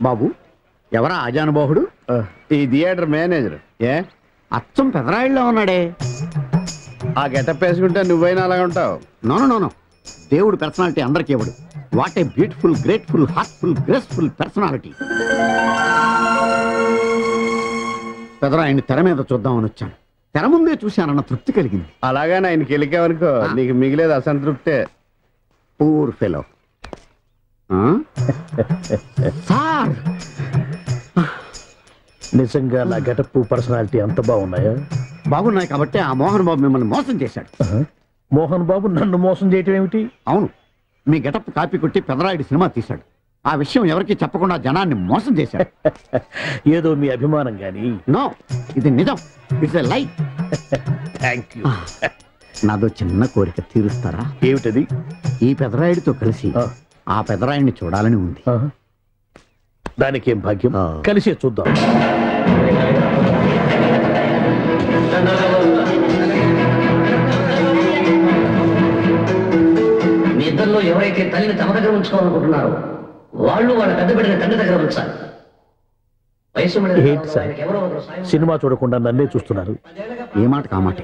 బాబు ఎవరా ఆజానుబాహుడు? ఈ theatre manager. ఏ? అచ్చం పెదరాయిల్లో ఉన్నాడే. ఆ గెటప్ వేసుకుంటే నువ్వైనా అలాగ ఉంటావు. నోను నోను దేవుడు పర్సనాలిటీ అందరికీ ఇవ్వడు. What a beautiful grateful heartful graceful personality పెదరాయిని తెర మీద చూద్దామని వచ్చాను. తెర ముందే చూశానన్న తృప్తి కలిగింది. అలాగని ఆయనకి వెళ్ళికావనుకో. నీకు మిగిలేదు అసంతృప్తే. Poor fellow sir! నిజంగా నా గెటప్ పర్సనాలిటీ అంత బాగున్నాయా? బాగున్నాయి కాబట్టి ఆ మోహన్ బాబు మిమ్మల్ని మోసం చేశాడు. మోహన్ బాబు నన్ను మోసం చేయటం ఏమిటి? అవును. మీ గెటప్ కాపీ కొట్టి పెదరాయుడు సినిమా తీశాడు. ఆ విషయం ఎవరికీ చెప్పకుండా జనాన్ని మోసం చేశాడు. ఏదో మీ అభిమానం గాని. నో ఇది నిజం. ఇట్స్ ఎ లై. థ్యాంక్ యూ నాదో చిన్న కోరిక తీరుస్తారా? ఏమిటది? ఈ పెదరాయుడితో కలిసి ఆ. పెదరాయుడిని చూడాలని ఉంది? దానికేం భాగ్యం? ఆ. కలిసే చూద్దాం. మీ ఇద్దరిలో ఎవరైతే తల్లిని తమ దగ్గర ఉంచుకోవాలనుకుంటున్నారో వాళ్ళు వాళ్ళ పెద్ద బిడ్డని తండ్రి దగ్గర ఉంచాలి. సినిమా చూడకుండా నన్నే చూస్తున్నారు. ఏ మాట? కామాట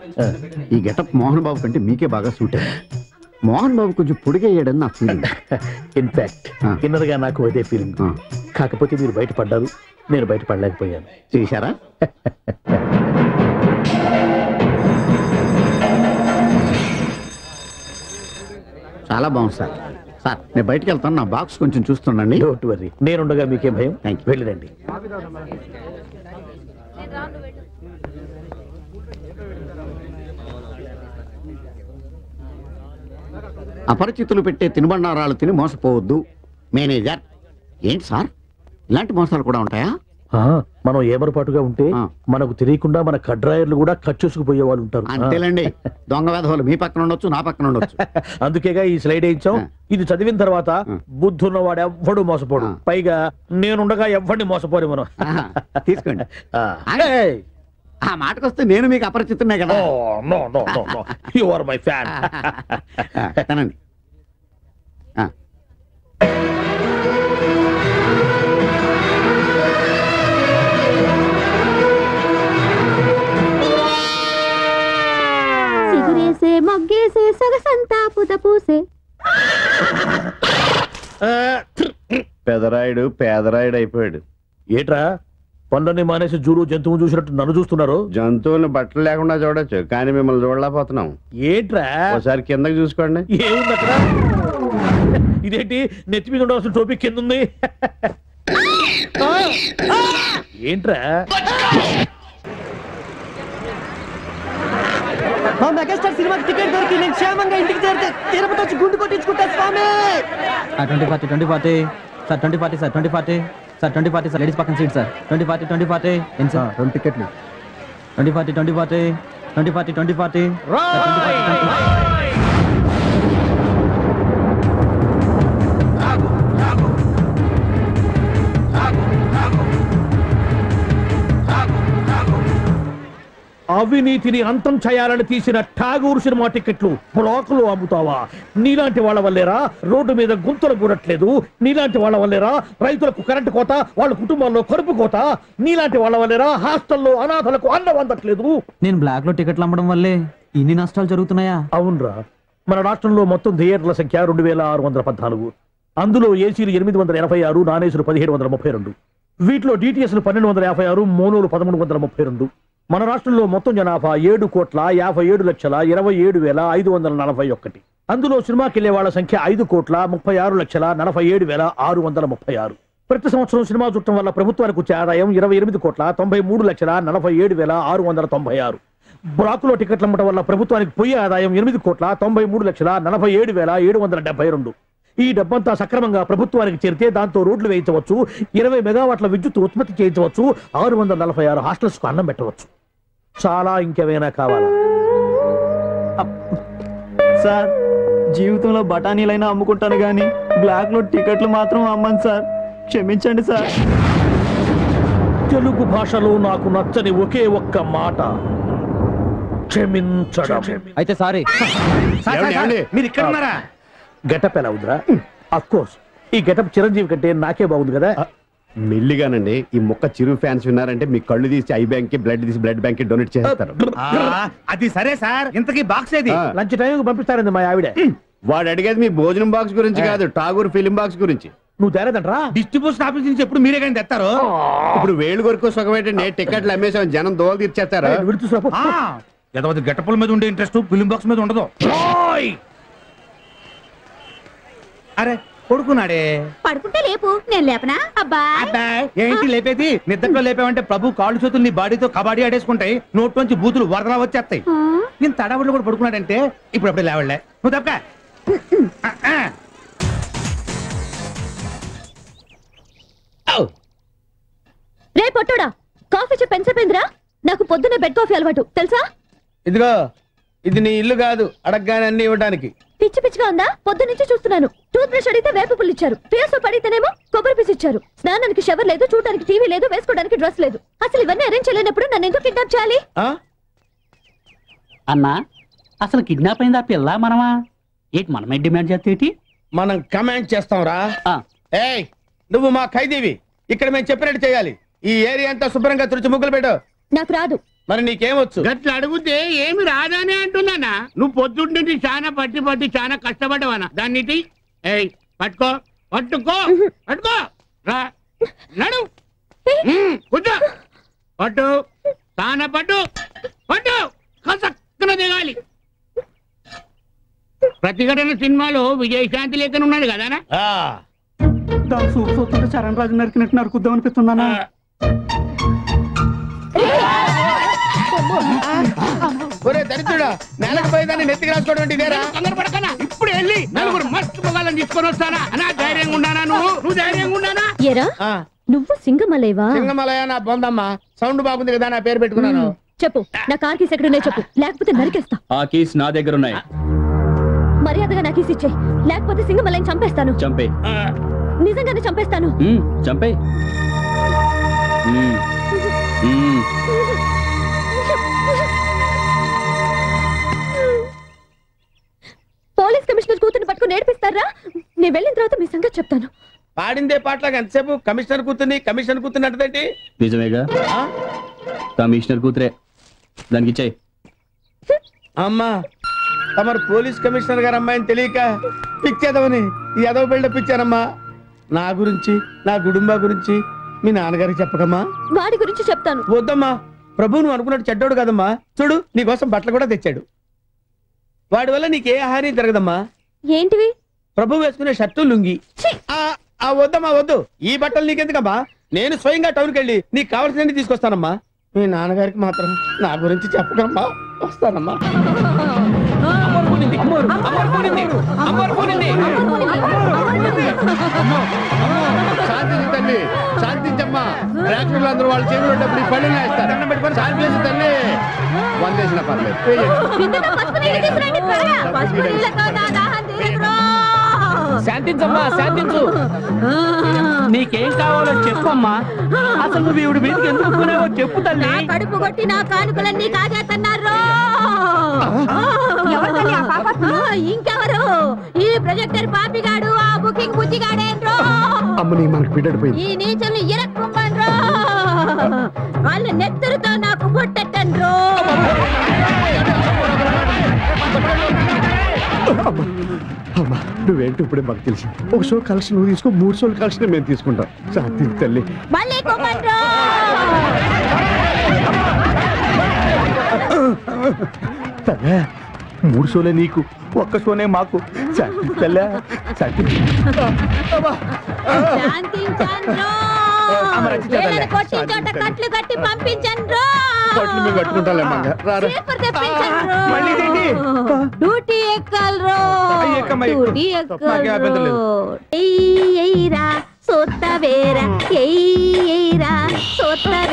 ఈ గెటప్ మోహన్ బాబు కంటే మీకే బాగా సూట్. అయింది మోహన్ బాబు కొంచెం పొడిగయ్యాడని నా ఫీలింగ్ ఇన్ఫాక్ట్ ఆ. ఇన్నర్గా నాకు అదే ఫీలింగ్. కాకపోతే మీరు బయటపడ్డారు నేను బయటపడలేకపోయాను. చూశారా? చాలా బాగుంది సార్. సార్ నేను బయటికి వెళ్తాను నా బాక్స్ కొంచెం చూస్తుండండి. డోంట్ వరీ నేనుండగా మీకేం భయం? Thank you. వెళ్ళిరండి. అపరిచితులు పెట్టే తినుబండారాలు తిని మోసపోవద్దు. మేనేజర్ ఏంటి సార్? ఇలాంటి మోసాలు కూడా ఉంటాయా? మనం ఏమరపాటుగా ఉంటే. మనకు తెలియకుండా మన కడ్రాయర్లు కూడా కట్ చేసుకుపోయే వాళ్ళు ఉంటారు. అంతేలేండి. దొంగ వేధవులు మీ పక్కన ఉండొచ్చు నా పక్కన ఉండొచ్చు. అందుకేగా ఈ స్లైడ్ వేయించాం. ఇది చదివిన తర్వాత ఆ. బుద్ధున్నవాడు ఎవ్వడు మోసపోడు. పైగా నేనుండగా ఎవ్వడిని మోసపోరు మనం తీసుకోండి. ఆ. మాటకొస్తే నేను మీకు అపరిచితున్నే కదా ఓ, no, no, no, no. You are my fan. ఆ, తినండి సిగురేసే మొగ్గేసే సొగసంతా పుత పూసే ఆ, పెదరాయుడు పేదరాయుడు అయిపోయాడు ఏట్రా పనులన్నీ మానేసి జూరు జంతువు చూసినట్టు నన్ను చూస్తున్నారు. జంతువుని బట్టలు లేకుండా చూడొచ్చు కానీ మిమ్మల్ని చూడలేకపోతున్నాం. ఏట్రా? ఒకసారి కిందకి చూసుకోండి. ఏముంది అక్కడ ఇదేంటి? నెత్తి మీద ఉండవలసిన టోపీ కింద ఉంది ఆ! ఆ! ఏంట్రా? మా మెగాస్టార్ సినిమాకి టికెట్ దొరికి నేను క్షేమంగా ఇంటికి చేరితే తిరుపతి వచ్చి గుండు కొట్టించుకుంటా స్వామి! Twenty forty twenty forty sir twenty forty sir twenty forty. Sir twenty forty sir ladies పక్కన seat sir twenty forty twenty forty ఏంటి సార్ రెండు టికెట్లు twenty forty twenty forty twenty forty twenty forty అవినీతిని అంతం చేయాలని తీసిన ఠాగూర్ సినిమా టికెట్లు బ్లాకులు అమ్ముతావా? నీలాంటి వాళ్ళ వల్లేరా? రోడ్డు మీద గుంతలు పూడట్లేదు నీలాంటి వాళ్ళ వల్లేరా? రైతులకు కరెంటు కోత వాళ్ళ కుటుంబాల్లో కరుపు కోత. నీలాంటి వాళ్ళ వల్లేరా? హాస్టల్లో అనాథలకు అన్నం అందట్లేదు. నేను బ్లాక్లో టికెట్లు అమ్మడం వల్లే ఇన్ని నష్టాలు జరుగుతున్నాయా? అవునరా. మన రాష్ట్రంలో మొత్తం థియేటర్ల సంఖ్య రెండు వేల ఆరు వందల పద్నాలుగు. అందులో ఏసీలు ఎనిమిది వందల ఎనభై ఆరు నాన్ ఏసీలు పదిహేడు వందల ముప్పై రెండు. వీటిలో డిటిఎస్లు పన్నెండు వందల యాభై ఆరు మోనోలు పదమూడు వందల ముప్పై రెండు. మన రాష్ట్రంలో మొత్తం జనాభా ఏడు కోట్ల యాభై ఏడు లక్షల ఇరవై ఏడు వేల ఐదు వందల నలభై ఒకటి అందులో సినిమాకి వెళ్ళే వాళ్ళ సంఖ్య ఐదు కోట్ల ముప్పై ఆరు లక్షల నలభై ఏడు వేల ఆరు వందల ముప్పై ఆరు. ప్రతి సంవత్సరం సినిమా చూడటం వల్ల ప్రభుత్వానికి వచ్చే ఆదాయం ఇరవై ఎనిమిది కోట్ల తొంభై మూడు లక్షల నలభై ఏడు వేల ఆరు వందల తొంభై ఆరు. బ్లాకులో టికెట్లు అమ్మటం వల్ల ప్రభుత్వానికి పోయే ఆదాయం ఎనిమిది కోట్ల తొంభై మూడు లక్షల నలభై ఏడు వేల ఏడు వందల డెబ్బై రెండు. ఈ డబ్బంతా సక్రమంగా ప్రభుత్వానికి చేరితే దాంతో రోడ్లు వేయించవచ్చు ఇరవై మెగావాట్ల విద్యుత్ ఉత్పత్తి చేయించవచ్చు ఆరు వందల నలభై ఆరు హాస్టల్స్కు అన్నం పెట్టవచ్చు. చాలా ఇంకేమైనా కావాలా? సార్ జీవితంలో బఠానీలైనా అమ్ముకుంటాను కానీ బ్లాక్లో టికెట్లు మాత్రం అమ్మను సార్. క్షమించండి సార్. తెలుగు భాషలో నాకు నచ్చని ఒకే ఒక్క మాట. క్షమించడం. అయితే సారీ? మీరు ఇక్కడ ఉన్నారా? గెటప్ ఎలా ఉందిరా? అఫ్ కోర్స్ ఈ గెటప్ చిరంజీవి కంటే నాకే బాగుంది కదా. మెల్లిగానండి ఈ మొక్క చిరు ఫ్యాన్స్ ఉన్నారంటే మీ కళ్ళు తీసి ఐ బ్యాంక్కి బ్లడ్ తీసి బ్లడ్ బ్యాంక్కి డొనేట్ చేస్తారు అది సరే సార్. ఇంతకీ బాక్స్ ఏది. లంచ్ టైంకి పంపిస్తారండి మా ఆవిడ. వాడు అడిగేది మీ భోజనం బాక్స్ గురించి కాదు ఠాగూర్ ఫిలిం బాక్స్ గురించి. నువ్వు తేలేదంట్రా? డిస్ట్రిబ్యూషన్ ఆఫీస్ నుంచి ఎప్పుడు మీరే కానీ తెస్తారు ఇప్పుడు వేళ్ళు కొరకు సుఖమేటండి టికెట్లు అమ్మేసాం జనం దోలు తీర్చేస్తారు. ఎదవది గట్టపుల మీద ఉండే ఇంట్రెస్ట్ ఫిలిం బాక్స్ మీద ఉండదు! అరే కొడుకున్నాడే పడుకుంటే లేపు నేను లేపనా? అబ్బా. అబ్బాయ్, ఏంటి లేపేది? నిద్రలో లేపావంటే ప్రభు కాళ్ళు చేతులు నీ బాడీతో కబాడీ ఆడేసుకుంటాయి నోట్ నుంచి బూతులు వరదలా వచ్చేస్తాయి. నేను తడబడిలో కూడా పడుకున్నాడంటే ఇప్పుడు అప్పుడే లేవలే నువ్వు తప్పక. రే పొట్టోడా కాఫీ చెప్పి ఎంతసేపోయిందిరా నాకు పొద్దున్నే బెడ్ కాఫీ అలవాటు తెలుసా? ఇదిగో ఇది నీ ఇల్లు కాదు అడగగానే అన్ని ఇవ్వడానికి పిచ్చి పిచ్చిగా ఉందా? పొద్దు నుంచి చూస్తున్నాను. టూత్ బ్రష్ అడిగితే వేప పుల్లు ఇచ్చారు. ఫేస్ పడితేనేమో కొబ్బరి పీస్ ఇచ్చారు. స్నానానికి షవర్ లేదు చూడడానికి టీవీ లేదు వేసుకోవడానికి డ్రెస్ లేదు. అసలు ఇవన్నీ అరేంజ్ చేయలేనప్పుడు నన్ను ఎందుకు కిడ్నాప్ చేయాలి? అన్నా అసలు కిడ్నాప్ అయింది పిల్ల మనమా? ఏంటి మనమే డిమాండ్ చేస్తే? మనం కమాండ్ చేస్తాం రా ఆ, ఏయ్ నువ్వు మా ఖైదీవి. ఇక్కడ మేము చెప్పినట్టు చేయాలి. ఈ ఏరియా అంతా శుభ్రంగా తుడిచి ముగ్గులు పెట్టు. నాకు రాదు. మరి నీకేమొచ్చు? గట్ల అడిగితే ఏమి రాదానే అంటున్నానా? నువ్వు పొద్దుండి చాలా పట్టి పట్టి చాలా కష్టపడ్డావనా? దాన్ని. ఏయ్ పట్టుకో. పట్టుకో. పట్టుకో. రా. నడు. కూర్చో. పట్టు. తాన పట్టు. పట్టు. కసక్కన దిగాలి. ప్రతిఘటన సినిమాలో విజయశాంతి లేఖన ఉన్నాడు కదానా? ఆ, దాని సూపు చూస్తుంటే చరణ్ రాజు నరికినట్టు నరుకుద్దాం అనిపిస్తుందన్నా ఒరే దరిద్రుడా నేలకు పోయేదాన్ని నెత్తికి రాసుకోవడం ఇదేరా? కంగారు పడకనా ఇప్పుడు వెళ్ళి నలుగురు మస్తు మొగాలను తీసుకొని వస్తానా? అనా ధైర్యంగా ఉండానా నువ్వు? నువ్వు ధైర్యంగా ఉండానా? ఎరా ఆ, నువ్వు సింగమలేవా? సింగమలయ నా బొందమ్మ. సౌండ్ బాగుంది కదా నా పేరు పెట్టుకున్నాను. చెప్పు. నా కార్ కీస్ ఎక్కడున్నాయి చెప్పు. లేకపోతే నరికేస్తా. ఆ కీస్ నా దగ్గర ఉన్నాయి మర్యాదగా నా కీస్ ఇచ్చేయి లేకపోతే సింగమలైని చంపేస్తాను. చంపే. నిజంగానే చంపేస్తాను. చంపే. పోలీస్ కమిషనర్ కూతుర్ని పట్టుకుని నేర్పిస్తారా నేను వెళ్ళిన తర్వాత మీ సంగతి చెప్తాను. పాడిందే పాటలాగా ఎంతసేపు? కమిషనర్ కూతుర్ని కమిషనర్ కూతుర్ని అంటదేంటి? నిజమేగా? ఆ? కమిషనర్ కూతురే. దానికి ఇచ్చాయి. అమ్మా తమరు పోలీస్ కమిషనర్ గారు అమ్మాయిని తెలియక పిచ్చేదవని ఈ ఎదవ బిల్డప్ ఇచ్చానమ్మా నా గురించి నా కుటుంబ గురించి మీ నాన్నగారికి చెప్పకమ్మా. వాడి గురించి చెప్తాను. వద్దమ్మా ప్రభు నువ్వు అనుకున్నట్టు చెడ్డోడు కదమ్మా. చూడు నీకోసం బట్టలు కూడా తెచ్చాడు. వాడి వల్ల నీకే హాని జరగదమ్మా ఏంటివి ప్రభు వేసుకునే షర్టు లుంగి ఆ, ఆ వద్దమ్మా వద్దు ఈ బట్టలు నీకెందుకమ్మా నేను స్వయంగా టౌన్కి వెళ్ళి నీకు కావాల్సినవి తీసుకొస్తానమ్మా మీ నాన్నగారికి మాత్రం నా గురించి చెప్పకమ్మా వస్తానమ్మా శాంతించు అందరూ వాళ్ళ చేతులు డబ్బులు ఈ పళ్ళు వేస్తారు శాంతించు తల్లి. వందేసిన పర్లేదు. శాంతించమ్మా శాంతించు. నీకేం కావాలో చెప్పమ్మా. అసలు నువ్వు ఇవిడి మీదకి ఎందుకు చెప్పు తల్లి. నా కడుపు కొట్టి నా కానుకలన్నీ కాజేస్తున్నారు ఇంకెవరు? ఈ ప్రొజెక్టర్ పాపిగాడు ఆ బుకింగ్ బుజ్జిగాడేంద్రో అమ్మని మనకు బిడ్డడిపోయింది ఈ నీచుల్ని ఇరక్కుండ్రో వాళ్ళ నెత్తరుతో నాకు పుట్టెట్టండ్రో అమ్మా నువ్వేంటి ఇప్పుడే మాకు తెలిసి? ఒక షో కలెక్షన్ నువ్వు తీసుకో మూడు షోలు కలెక్షన్ మేము తీసుకుంటాం శాంతించు తల్లి. మళ్ళీ కుమ్మండ్రో తల్లే మూడు షోలే నీకు ఒక్క షోనే మాకు. శాంతి తల్లే శాంతి. శాంతించండ్రో. కట్లు కట్టి పంపించండ్రో. కొట్లు మేము కట్టుకుంటాంలే మంగ. రారా. స్లీపర్ తెప్పించండ్రో. మళ్ళీ ఇదేంటి? డ్యూటీ ఎక్కల్రో. అయ్య, ఎక్కమ్మా, ఎక్కు. డ్యూటీ నాకేం అభ్యంతరం లేదు. ఎక్కల్రో ఎయ్యరా సొత్త వేర. ఎయ్యరా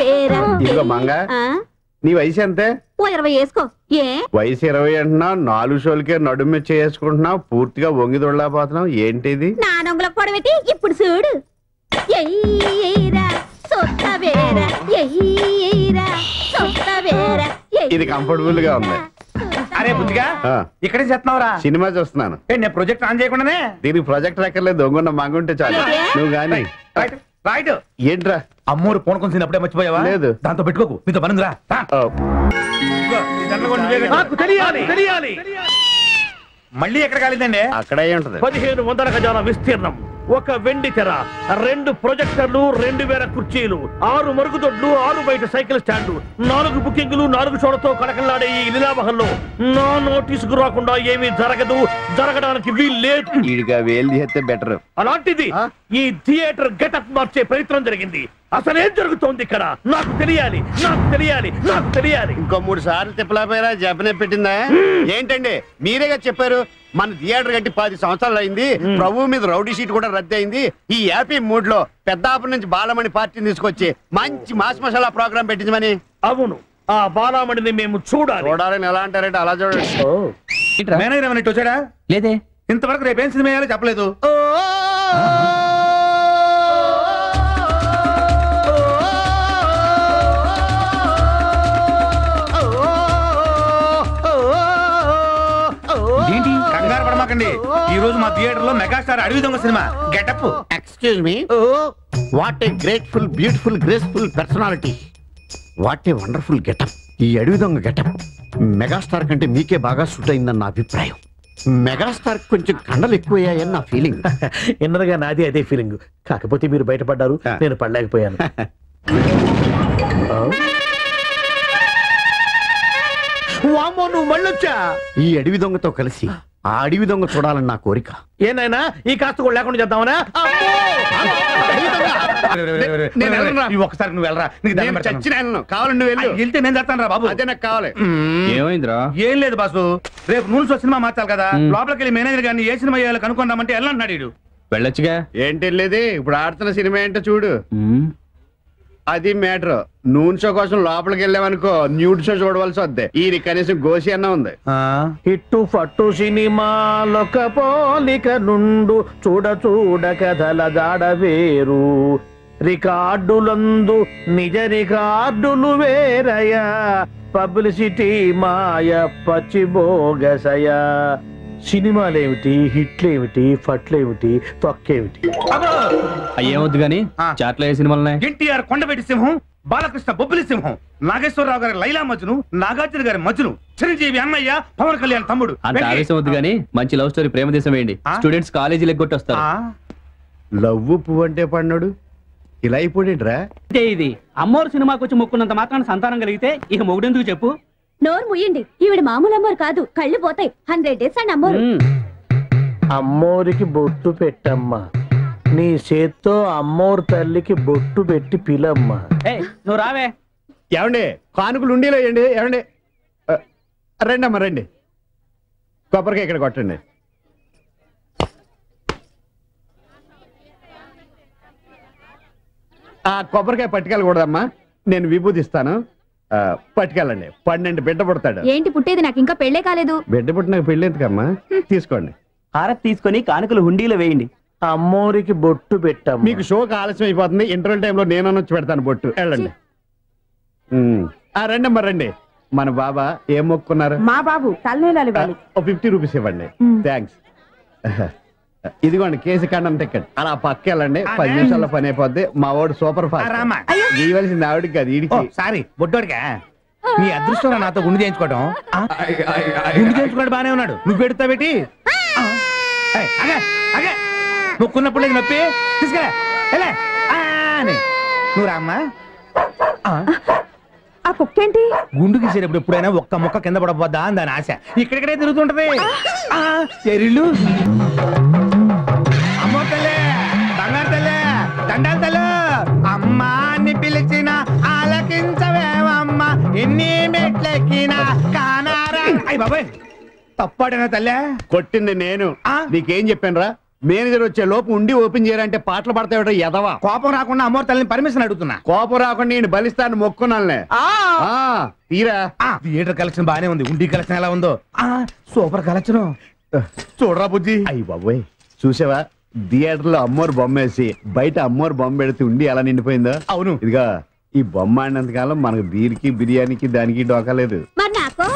వేర. ఇదిగో మంగ. ఆ? నీ వయసు ఎంతే? ఓ ఇరవై వేసుకో. ఏ? వయసు ఇరవై అంటున్నావు నాలుగు షోలకే నడుము చేసుకుంటున్నావు పూర్తిగా వంగి దొడలేకపోతున్నావు. ఏంటిది? నా పొడవెట్టి ఇప్పుడు చూడు. ఇది కంఫర్టబుల్గా ఉంది. అరే బుద్ధిగా ఇక్కడే చేస్తున్నావురా? సినిమా చూస్తున్నాను. ఏ, నేను ప్రొజెక్ట్ ఆన్ చేయకుండానే? దీనికి ప్రాజెక్ట్ ఎక్కర్లేదు దొంగన్న మంగుంటే చాలు. నువ్వు గాని. రైట్ రైట్ ఏంట్రా? అమ్మోరు ఫోన్ కొంచెం అప్పుడే మర్చిపోయావా? లేదు. దాంతో పెట్టుకోకు నీతో పనుందిరా. మళ్ళీ ఎక్కడ కాలేదండి? అక్కడే ఉంటది. పదిహేను వందల గజాల విస్తీర్ణం. ఒక వెండి తెర రెండు ప్రొజెక్టర్లు రెండు వేల కుర్చీలు ఆరు మరుగుదొడ్లు ఆరు బయట సైకిల్ స్టాండ్ నాలుగు బుకింగ్లు నాలుగు చోడతో కడకల్లాడే ఈ లీలామహల్లో నా నోటీసుకు రాకుండా ఏమీ జరగదు జరగడానికి వీల్లేదు ఈడిగా వేలు చేస్తే బెటర్ అలాంటిది ఈ థియేటర్ గెటప్ మార్చే ప్రయత్నం జరిగింది. అసలేం జరుగుతోంది ఇక్కడ? నాకు తెలియాలి నాకు తెలియాలి నాకు తెలియాలి. ఇంకో మూడు సార్లు తిప్పలేకపోయారా? జపనే పెట్టిందా? ఏంటండి? మీరేగా చెప్పారు? మన థియేటర్ కట్టి పది సంవత్సరాలు అయింది. ప్రభు మీద రౌడీ షీట్ కూడా రద్దు అయింది. ఈ యాపీ మూడ్లో పెద్దాపురం నుంచి బాలమణి పార్టీని తీసుకొచ్చి మంచి మాస్ మసాలా ప్రోగ్రామ్ పెట్టించమని. అవును. ఆ బాలామణిని మేము చూడాలి. చూడాలని ఎలా అంటారంటే అలా చూడండి. మేనేజర్ ఏమన్నా ఇటు వచ్చాడా? లేదే. ఇంతవరకు రేపేం సినిమా చెప్పలేదు. ఈ రోజు మా థియేటర్లో megastar Adavi Donga cinema. Getup excuse me what a grateful beautiful graceful personality what a wonderful getup ఈ అడవి దొంగ గెటప్ మెగాస్టార్ కంటే మీకే బాగా సూట్ అయిందని నా అభిప్రాయం. మెగాస్టార్ కొంచెం కండలు ఎక్కువయ్యాయని నా ఫీలింగ్ ఇన్నరగా నాది అదే ఫీలింగ్ కాకపోతే మీరు బయటపడ్డారు నేను పడలేకపోయాను. వామ్మో నువ్వు మళ్ళొచ్చా? ఈ అడవి దొంగతో కలిసి ఆ అడవి దొంగ చూడాలని నా కోరిక. ఏనాయనా ఈ కాస్త కూడా లేకుండా చేద్దామనా? నేను ఒక్కసారి నువ్వు వెళ్ళరా. నీకు దండం నేను పెడతాను. చచ్చిన వెళ్ళను కావాలండి నువ్వు వెళ్ళు. వెళ్తే నేను చేస్తాను రా బాబు. అదే నాకు కావాలి. ఏమైందిరా? ఏం లేదు బాసు. రేపు నూనె షో సినిమా మార్చాలి కదా. లోపలికి వెళ్ళి మేనేజర్ గారిని ఏ సినిమా చేయాలో కనుక్కుందామంటే వెళ్ళంటున్నాడు వీడు. వెళ్ళొచ్చుగా? ఏంటి వెళ్ళేది? ఇప్పుడు ఆడుతున్న సినిమా ఏంటో చూడు. అది మ్యాటర్ నూనె షో కోసం లోపలికి వెళ్ళామనుకో న్యూడ్ షో చూడవలసి వద్దే. ఈ కనీసం గోసి అన్న ఉంది. ఇట్టు ఫట్టు సినిమాలొక పోలిక నుండు చూడ చూడ కథల జాడ వేరు. రికార్డులందు నిజ రికార్డులు వేరయ పబ్లిసిటీ మాయ పచ్చిబోగసయ సినిమాలేమిటి? హిట్లేమిటి? ఫట్లేమిటి? తొక్కేమిటి? అయ్యేమొద్దు గాని చాట్లో ఏ సినిమాలు ఎన్టీఆర్ కొండపెట్టి సింహం బాలకృష్ణ బొబ్బిలి సింహం నాగేశ్వరరావు గారి లైలా మజ్ను నాగార్జున గారి మజ్ను చిరంజీవి అన్నయ్య పవన్ కళ్యాణ్ తమ్ముడు. అంత. ఆవేశం వద్దు గాని మంచి లవ్ స్టోరీ ప్రేమ దేశం వేయండి. స్టూడెంట్స్ కాలేజీలు ఎగ్గొట్టి వస్తారు లవ్వు పువ్వు అంటే పడినాడు ఇలా అయిపోయాడురా? అంటే ఇది అమ్మోరు సినిమాకి వచ్చి మొక్కున్నంత మాత్రాన సంతానం కలిగితే ఇక మొగుడెందుకు చెప్పు? నోరు ముయ్యండి ఈవిడ మామూలు అమ్మోరు కాదు. కళ్ళు పోతాయి. హండ్రెడ్ డేస్ అండ్ అమ్మోరు. అమ్మోరికి బొట్టు పెట్టమ్మా. నీ చేత్తో అమ్మోరు తల్లికి బొట్టు పెట్టి పిలమ్మా. నువ్వు రావే. ఏమండి? కానుకలు ఉండేలో వేయండి ఏమండి? రండి అమ్మ రండి. కొబ్బరికాయ ఇక్కడ కొట్టండి. ఆ కొబ్బరికాయ పట్టుకెళ్ళకూడదమ్మా. నేను విభూతి ఇస్తాను ఆ, పట్టుకెళ్ళండి. పన్నెండు బిడ్డ పుడతాడు. ఏంటి పుట్టేది? నాకు ఇంకా పెళ్ళే కాలేదు. బిడ్డ పుట్టినాక పెళ్ళి ఎందుకమ్మా తీసుకోండి. హారతి తీసుకొని కానుకలు హుండీలో వేయండి. అమ్మోరికి బొట్టు పెట్టమ్మా. మీకు షోకి ఆలస్యం అయిపోతుంది. ఇంటర్వెల్ టైంలో నేను వచ్చి పెడతాను బొట్టు. వెళ్ళండి. రండి అమ్మా రండి. మన బాబా ఏం మొక్కున్నారు మా బాబు ఓ ఫిఫ్టీ రూపీస్ ఇవ్వండి. థ్యాంక్స్. ఇదిగోండి కేసు కండం టికెట్ అలా పక్క వెళ్ళండి పది నిమిషాల్లో పని అయిపోద్ది. మా వాడు సూపర్ ఫాస్ట్. రామా. ఇవ్వాల్సింది ఆవిడకి కాదు ఓ, ఈడికి సారీ బొడ్డోడిగా నీ అదృష్టం నాతో గుండు చేయించుకోవడం? గుండు చేయించుకోవడం బానే ఉన్నాడు. నువ్వు పెడతా పెట్టి నొక్కున్నప్పుడు లేదు నొప్పి. తీసుకురా. నువ్వు రామ్మా. ఆ, ఆ కుక్కేంటి? గుండు గీసేటప్పుడు ఎప్పుడైనా ఒక్క మొక్క కింద పడబోద్దా అని దాని ఆశ. ఇక్కడిక్కడే తిరుగుతుంటది. ఆ, దండాలు అమ్మా అని పిలిచిన ఆలకించవేమమ్మ ఎన్ని మెట్లెక్కినా కానారా. అయ్య బాబాయ్ తప్పాడేనా తల్లే. కొట్టింది నేను. నీకేం చెప్పాను రా? మేనేజర్ వచ్చే లోపు ఉండి ఓపెన్ చేయాలంటే పాటలు పడతాయట ఎదవా కోపం రాకుండా అమ్మోరు తల్లిని పర్మిషన్ అడుగుతున్నా. కోపం రాకుండా నేను బలిస్తాను మొక్కున్నానులే. ఆ, తీరా. థియేటర్ కలెక్షన్ బానే ఉంది. ఉండి కలెక్షన్ ఎలా ఉందో. ఆ, సూపర్ కలెక్షన్. చూడరా బుజ్జి. అయ్యి బాబోయ్. చూసావా? థియేటర్లో అమ్మోరు బొమ్మ వేసి బయట అమ్మోరు బొమ్మ పెడితే ఉండి ఎలా నిండిపోయిందో? అవును. ఇదిగా ఈ బొమ్మ ఆడినంతకాలం మనకు బీర్కి బిర్యానీకి దానికి డోకలేదు మరి నాకు?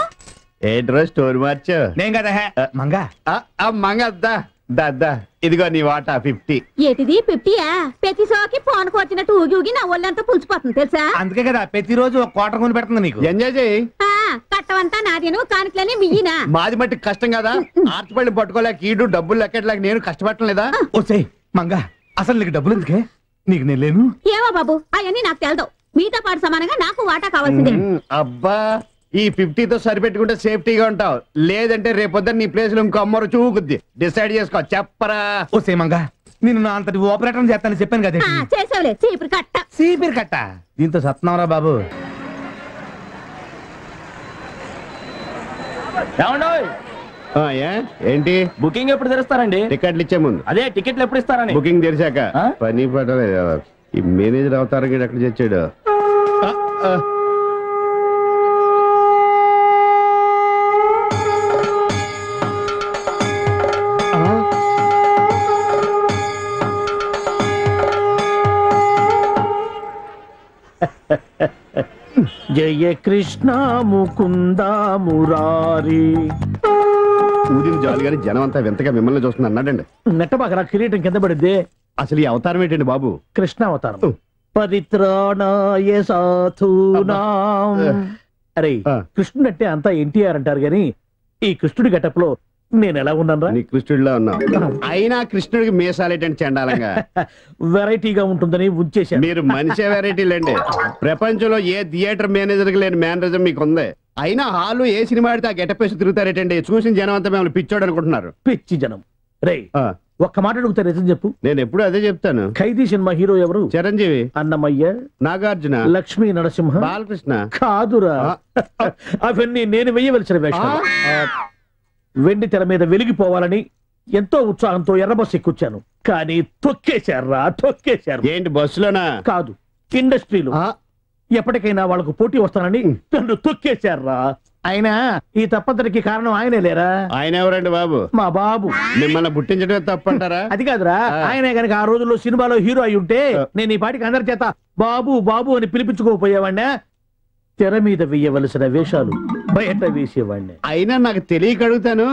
ఏంట్రో స్టోరీ మార్చా నేను కదా. మంగా. మంగద్దా దద్దా ఇదిగో నీ వాటా ఫిఫ్టీ. ఏటిది? ఫిఫ్టీయా? ప్రతి సోకి ఫోన్ వచ్చినట్టు ఊగి ఊగి నా ఒళ్ళంతా పులిచిపోతుంది తెలుసా? అందుకే కదా ప్రతిరోజు ఒక కోట కొని పెడుతుంది నీకు. ఎంజాయ్ చేయి. ఆ, కట్టవంతా నాదేను కానుకలనే మియ్యినా మాది మట్టి కష్టం కదా ఆర్చిపల్లి పట్టుకోలేక ఈడు డబ్బులు లెక్కట్లేక నేను కష్టపడలేదా ఓసే మంగ అసలు నీకు డబ్బులు ఎందుకే? నీకు నేను లేను? ఏమో బాబు అవన్నీ నాకు తెలదు. మీతో పాటు సమానంగా నాకు వాటా కావాల్సిందే. అబ్బా. ఈ ఫిఫ్టీతో సరిపెట్టుకుంటే సేఫ్టీగా ఉంటావు. లేదంటే రేపొద్దున నీ ప్లేస్లో ఇంకో అమ్మరు చూకుద్ది డిసైడ్ చేసుకో చెప్పరా. ఓసే మంగ నేను నా అంతటి ఆపరేటర్ చేస్తానని చెప్పాను కదా ఆ, చేసావులే చీపురు కట్ట. సీపీర్ కట్ట. దీంతో సత్నావరా బాబు? ఏంటి? బుకింగ్ ఎప్పుడు తెరుస్తారండి? టికెట్లు ఇచ్చే ముందు. అదే టికెట్లు ఎప్పుడు ఇస్తారని. బుకింగ్ తెరిచాక. పని పడలేదు. ఈ మేనేజర్ అవతారం ఎక్కడ తెచ్చాడు? జయ కృష్ణ ముకుంద మురారి. ఊదిన జాలి గారి జనం అంతా వింతగా మిమ్మల్ని చూస్తుంది అన్నాడండి. నెట్టబాక కిరీటం కింద పడిద్దే అసలు ఈ అవతారం ఏంటండి బాబు? కృష్ణ అవతారం. పరిత్రాణాయ సాధూనాం. అరే కృష్ణుడు అంటే అంతా ఎన్టీఆర్ అంటారు గాని ఈ కృష్ణుడి గెటప్లో నేను ఎలా ఉన్నాను నీ కృష్ణుడిలో ఉన్నావు. అయినా కృష్ణుడికి మీసాలేటండి చండాలంగా. వెరైటీగా ఉంటుందని ఉంచేశాను మీరు మనిషే వెరైటీ లేండి. ప్రపంచంలో ఏ థియేటర్ మేనేజర్కి లేని మేనరిజం మీకు ఉంది అయినా హాలు ఏ సినిమా ఆడితే ఆ గెటప్ వేసి తిరుగుతారేటండి? చూసిన జనం అంతా మిమ్మల్ని పిచ్చోడు అనుకుంటున్నారు. పిచ్చి జనం. రే ఒక్క మాట అడుగుతా నిజం చెప్పు. నేను ఎప్పుడు అదే చెప్తాను. ఖైదీ సినిమా హీరో ఎవరు? చిరంజీవి అన్నమయ్య నాగార్జున లక్ష్మీ నరసింహ బాలకృష్ణ. కాదురా. అవన్నీ నేను వెయ్యవలసిన వేషాలు. వెండి తెర మీద వెలిగిపోవాలని ఎంతో ఉత్సాహంతో ఎర్రబస్ ఎక్కుచ్చాను. కానీ తొక్కేశారా? తొక్కేశారు. ఏంటి బస్సులోనా? కాదు ఇండస్ట్రీలో. ఎప్పటికైనా వాళ్ళకు పోటీ వస్తానని నన్ను తొక్కేశారా? అయినా ఈ తప్పంతరికి కారణం ఆయనే లేరా? ఆయన ఎవరండి బాబు? మా బాబు. మిమ్మల్ని పుట్టించడమే తప్పంటారా? అది కాదురా ఆయనే గనక ఆ రోజుల్లో సినిమాలో హీరో అయి ఉంటే నేను ఈ పాటికి అందరి చేత బాబు బాబు అని పిలిపించుకోపోయేవాడినా తెర మీద వేయవలసిన వేషాలు బయట వేసేవాడిని అయినా నాకు తెలియక అడుగుతాను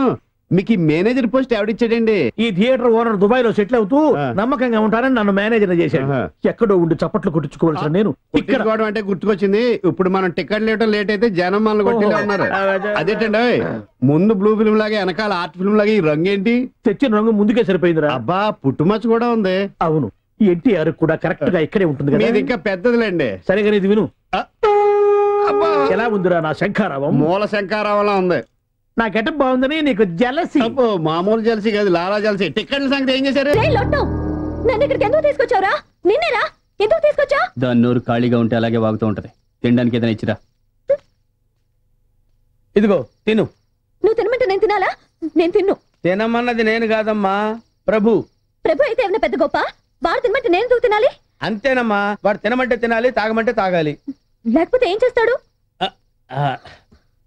మీకు ఈ మేనేజర్ పోస్ట్ ఎవడిచ్చాడండి? ఈ థియేటర్ ఓనర్ దుబాయ్లో సెటిల్ అవుతూ నమ్మకంగా ఉంటానని నన్ను మేనేజర్ చేశాడు. ఎక్కడో ఉండి చప్పట్లు కొట్టించుకోవాల్సిన నేను ఇక్కడ అంటే గుర్తుకొచ్చింది. ఇప్పుడు మనం టికెట్ లేటం లేట్ అయితే జనం మనల్ని. ఉన్నారు. అదే. అదేంటండి? ముందు బ్లూ ఫిల్మ్ లాగా వెనకాల ఆర్ట్ ఫిల్మ్ లాగా ఈ రంగు ఏంటి? తెచ్చిన రంగు ముందుకే సరిపోయిందిరా. అబ్బా పుట్టుమచ్చ కూడా ఉంది. అవును. ఎన్టీఆర్ కూడా కరెక్ట్గా ఇక్కడే ఉంటుంది కదా. ఇంకా పెద్దదిలేండి. సరిగా ఇది విను. ఎలా ఉందిరా నా శంఖారావం? మూల శంకారావంలా ఉంది. నా గెటప్ బాగుందని నీకు జలసి అబ్బో మామూలు జలసి కాదు లాలా జలసి టికెట్ల సంగతి ఏం చేశారు? రేయ్ లొట్టు! నన్ను ఇక్కడికి ఎందుకు తీసుకొచ్చావురా? నిన్నేరా ఎందుకు తీసుకొచ్చా? దాని నోరు ఖాళీగా ఉంటే అలాగే వాగుతూ ఉంటది. తినడానికి ఏదైనా ఇచ్చిరా. ఇదిగో తిను. నువ్వు తినమంటే నేను తినాలా? నేను తిన్ను. తినమన్నది నేను కాదమ్మా. ప్రభు. ప్రభు అయితే ఏమైనా పెద్ద గొప్ప? వాడు తినమంటే నేను ఎందుకు తినాలి? అంతేనమ్మా. వాడు తినమంటే తినాలి తాగమంటే తాగాలి. లేకపోతే ఏం చేస్తాడు?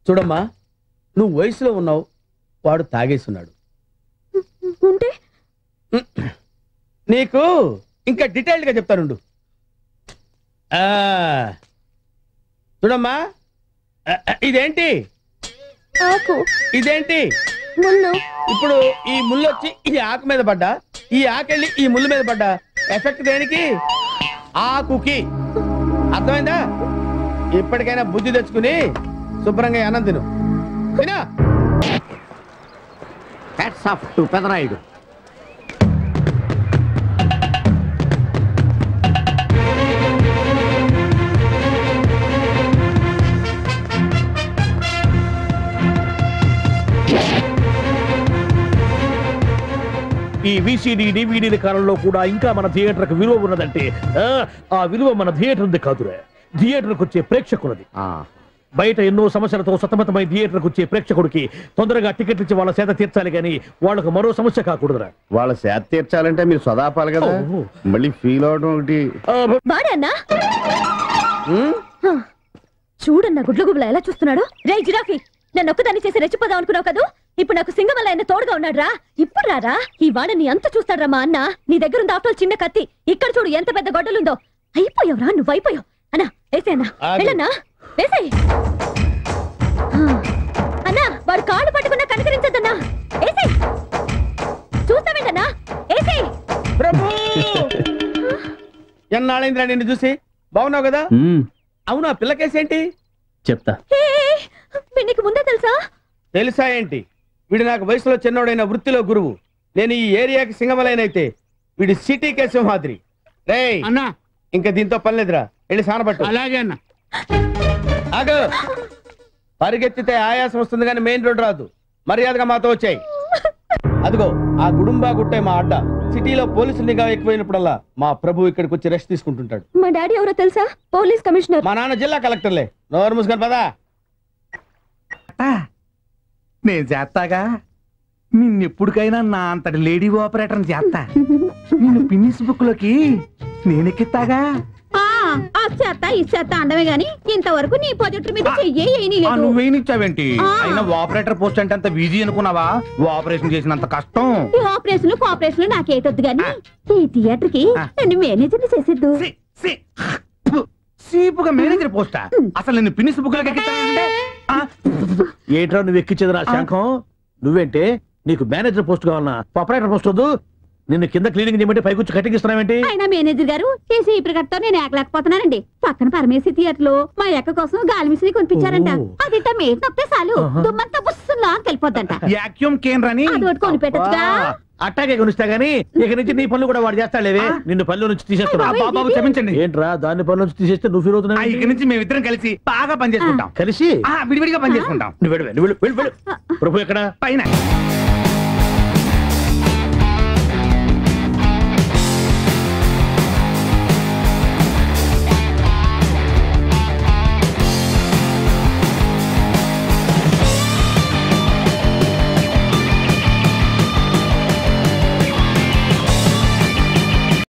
చూడమ్మా నువ్వు వయసులో ఉన్నావు వాడు తాగేస్తున్నాడు ఉంటే? నీకు ఇంకా డీటెయిల్డ్గా చెప్తానుండు చూడమ్మా ఇదేంటి? ఆకు. ఇదేంటి? ఇప్పుడు ఈ ముళ్ళు వచ్చి ఈ ఆకు మీద పడ్డా? ఈ ఆకెళ్ళి ఈ ముళ్ళు మీద పడ్డా? ఎఫెక్ట్ దేనికి? ఆకుకి. అర్థమైందా? ఇప్పటికైనా బుద్ధి తెచ్చుకుని శుభ్రంగా ఈ అన్నం తిను. తినా? హ్యాట్స్ ఆఫ్ టు పెదరాయుడు ఈ విసిడి డివిడీల కాలంలో కూడా ఇంకా మన థియేటర్కు విలువ ఉన్నదంటే ఆ, ఆ విలువ మన థియేటర్ కాదురే కాదురా. థియేటర్ వచ్చే ప్రేక్షకులది బయట ఎన్నో సమస్యలతో సతమతమై థియేటర్ వచ్చే ప్రేక్షకుడికి తొందరగా టికెట్లు ఇచ్చి వాళ్ళ సేత తీర్చాలి గాని వాళ్ళకు మరో సమస్య కాకూడదురా. వాళ్ళ శాత తీర్చాలంటే మీరు సదాపాలి కదా? మళ్ళీ ఫీల్ అవడం ఒకటి. చూడన్నా గుడ్ల గుబుల ఎలా చూస్తున్నాడు? రే జిరాఫీ నన్ను ఒక్కదాన్ని చేసి రెచ్చిపోదాం అనుకున్నావు కదూ? ఇప్పుడు నాకు సింగమల్ల ఆయన తోడుగా ఉన్నాడు రా ఇప్పుడు రారా? ఈ వాడని ఎంత చూస్తాడ్రా మా అన్న. నీ దగ్గర ఉంది ఆఫ్టర్ చిన్న కత్తి. ఇక్కడ చూడు ఎంత పెద్ద గొడ్డలుందో. అయిపోయావురా? నువ్వు అయిపోయావు అన్నా వేసేయన్నా వెళ్ళన్నా. వేసేయి. అన్నా వాడు కాళ్ళు పట్టుకున్నా కనుకరించద్దన్నా. వేసేయి. చూస్తామేంటన్నా వేసేయి. ప్రభు! ఎన్నాళ్ళైందిరా నిన్ను చూసి? బాగున్నావు కదా? అవును ఆ పిల్లకేసేంటి చెప్తా. నీకు ముందే తెలుసా? తెలుసా ఏంటి? వీడు నాకు వయసులో చిన్నోడైన వృత్తిలో గురువు. నేను ఈ ఏరియాకి సింగమలైన అయితే వీడు సిటీ కేసింహాద్రి రే అన్నా! ఇంకా దీంతో పనిలేదురా వెళ్ళి సానబట్టు అలాగే అన్న. ఆగు. పరిగెత్తితే ఆయాసం వస్తుంది కానీ మెయిన్ రోడ్ రాదు. మర్యాదగా మాతో వచ్చాయి. అదిగో ఆ గుడుంబా గుట్టే మా అడ్డ. సిటీలో పోలీసులు నిఘా ఎక్కువైనప్పుడల్లా మా ప్రభు ఇక్కడికి వచ్చి రెస్ట్ తీసుకుంటుంటాడు. మా డాడీ ఎవరో తెలుసా? Police commissioner. మా నాన్న జిల్లా కలెక్టర్లే. నోరు మూసుకొని పదా. నేను చేస్తాగా నిన్నెప్పుడికైనా నా అంతటి లేడీ ఆపరేటర్ చేస్తా నిన్ను పిన్నిస్ బుక్లోకి నేను ఎక్కిస్తాగా ఆ, చేత ఈ చేత అండమే గాని ఇంతవరకు నీ మీద లేదు. నువ్వేనిచ్చావేంటి. అయినా ఆపరేటర్ పోస్ట్ అంటే అంత బిజీ అనుకున్నావా? ఆపరేషన్ చేసినంత కష్టం. ఈ నాకేటొద్దు గాని ఈ థియేటర్కి. నన్ను మేనేజర్ చేసేద్దు. సి, సి, ఫు, సీపుగా మేనేజర్ పోస్టా అసలు నేను బుక్ ఏంట్రా నువ్వు ఎక్కించేది నా శంఖం? నువ్వేంటే? నీకు మేనేజర్ పోస్ట్ కావాలన్నా ఆపరేటర్ పోస్ట్ వద్దు? నిన్ను కింద క్లీనింగ్ చేయమంటే పైకొచ్చి కటింగ్ ఇస్తున్నావేంటి? అయినా మేనేజర్ గారు చేసి ఈ ప్రకటనతో నేను ఏకలేకపోతున్నానండి. పక్కన పరమేశ్వరి థియేటర్లో మా అక్క కోసం గాలి మిషన్ కొనిపించారంట. అది ఇట్ట మేట నొక్కితే చాలు. దుమ్మంతా బుస్సులా కలిపోద్దంట యాక్యూమ్ కేన్ రని? అది ఒకటి కొనిపెట్టచ్చుగా. అట్టాగే కొనిస్తా గానీ ఇక నుంచి నీ పనులు కూడా వాడు చేస్తాడులేవే. నిన్ను పనుల నుంచి తీసేస్తున్నా క్షమించండి. ఏంట్రా దాన్ని పనుల నుంచి తీసేస్తే నువ్వు ఫీల్ ఆ, అవుతున్నావు ఇక నుంచి మేమిద్దరం కలిసి బాగా పని చేసుకుంటాం. కలిసి? ఆ, విడివిడిగా పని చేసుకుంటాం. నువ్వు వెళ్ళు, వెళ్ళు. ప్రభు ఎక్కడ? పైన.